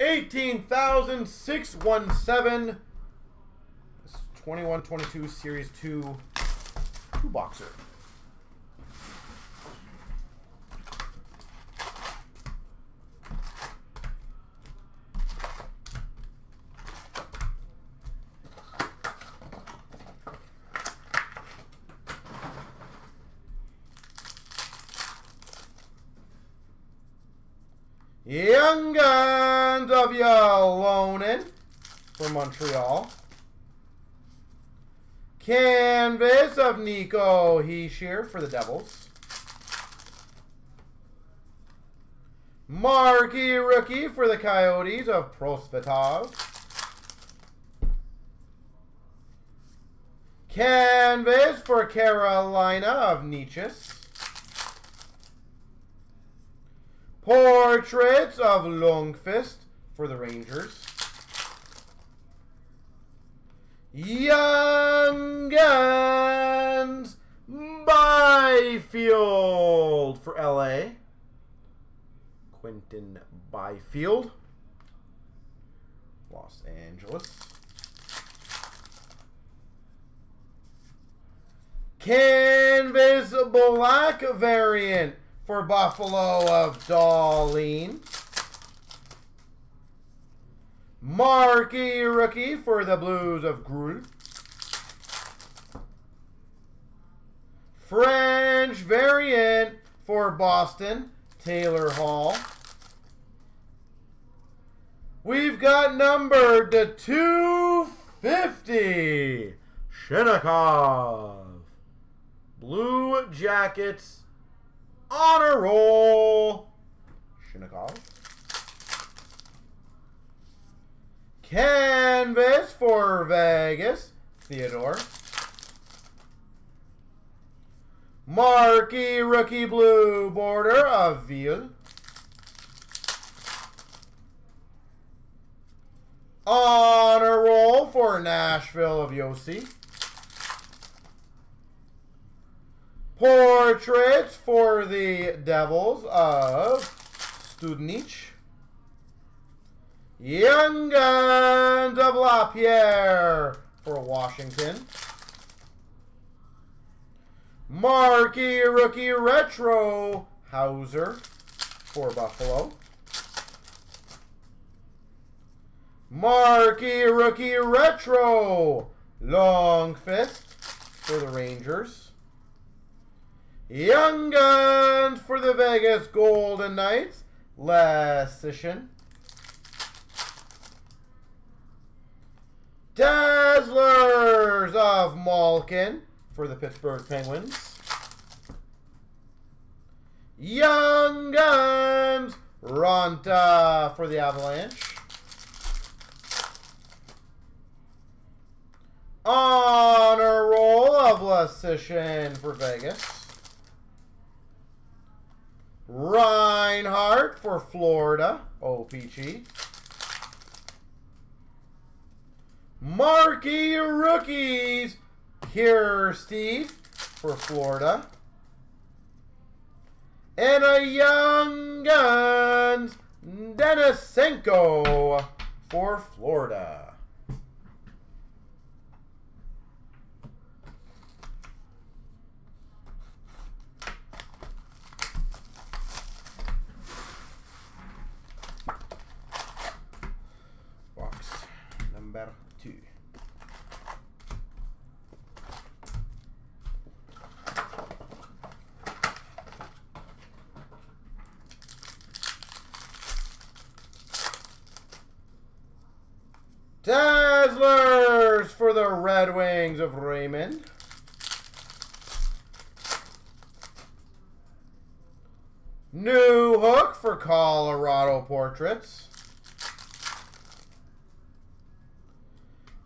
18617. 2122 Series 2 two boxer. Young Guns of Ylonen for Montreal. Canvas of Nico Hischier for the Devils. Marquee rookie for the Coyotes of Prosvetov. Canvas for Carolina of Necas. Portraits of Lundqvist for the Rangers. Young Guns Byfield for LA. Quinton Byfield. Los Angeles. Canvas Black variant for Buffalo of Dahlin. Marquee rookie for the Blues of Gruel. French variant for Boston, Taylor Hall. We've got numbered to 250. Shinnikov. Blue Jackets honor roll. Shinnikov. Canvas for Vegas, Theodore. Marquee rookie blue border of Viel. Honor roll for Nashville of Josi. Portraits for the Devils of Studnich. Young Guns of Lapierre for Washington. Marquee Rookie Retro Houser for Buffalo. Marquee Rookie Retro Lundqvist for the Rangers. Young Guns for the Vegas Golden Knights. Leschyshyn. Dazzlers of Malkin for the Pittsburgh Penguins. Young Guns Ranta for the Avalanche. Honor roll of Leschyshyn for Vegas. Reinhart for Florida, OPG. Marquee rookies, here Steve for Florida. And a Young Guns, Denisenko for Florida. Box number two. Dazzlers for the Red Wings of Raymond. Newhook for Colorado Portraits.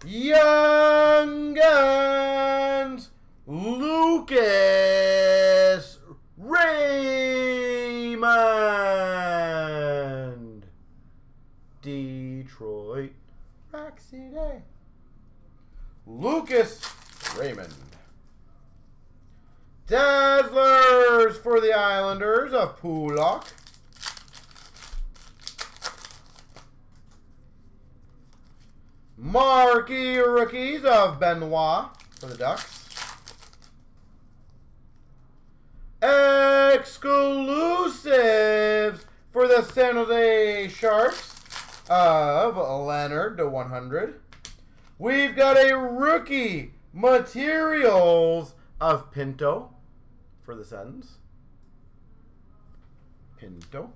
Young Guns Lucas Raymond. Detroit Rock City. Lucas Raymond. Dazzlers for the Islanders of Pulock. Marquee rookies of Benoit for the Ducks. Exclusives for the San Jose Sharks of Leonard to 100. We've got a rookie materials of Pinto for the Sens. Pinto.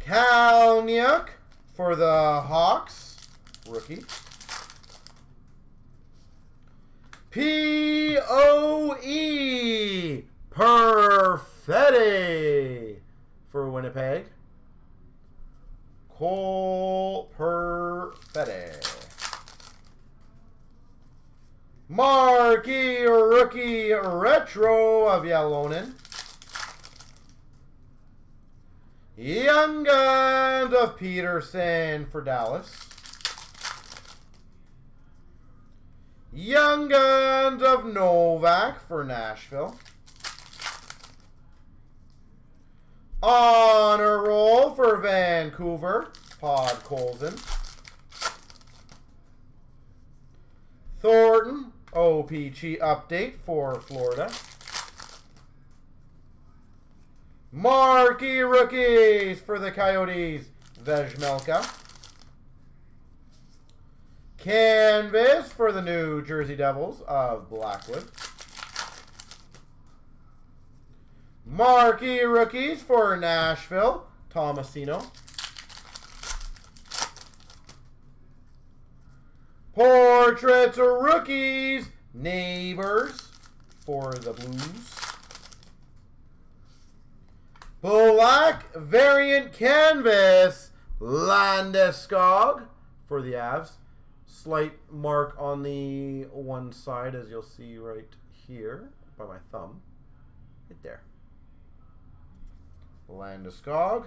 Kalynuk for the Hawks, rookie. P.O.E. Perfetti for Winnipeg. Cole Perfetti. Marquee Rookie Retro of Ylonen. Young Guns of Peterson for Dallas. Young Guns of Novak for Nashville. Honor Roll for Vancouver, Podkolzin. Thornton, OPG update for Florida. Marquee rookies for the Coyotes, Vejmelka. Canvas for the New Jersey Devils of Blackwood. Marquee rookies for Nashville, Tomasino. Portraits of rookies, Neighbours for the Blues. Black variant canvas, Landeskog for the Avs. Slight mark on the one side, as you'll see right here by my thumb. Right there. Landeskog.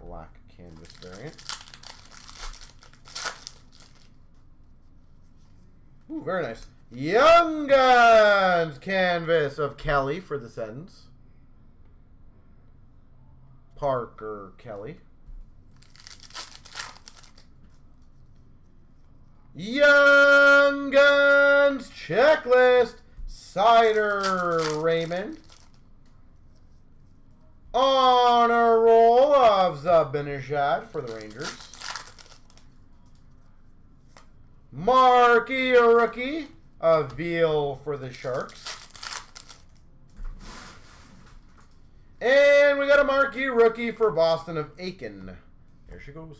Black canvas variant. Ooh, very nice. Young Guns canvas of Kelly for the sentence. Parker Kelly. Young Guns checklist. Cider Raymond. On a roll of Zibanejad for the Rangers. A rookie of Viel for the Sharks. And we got a marquee rookie for Boston of Ahcan. There she goes.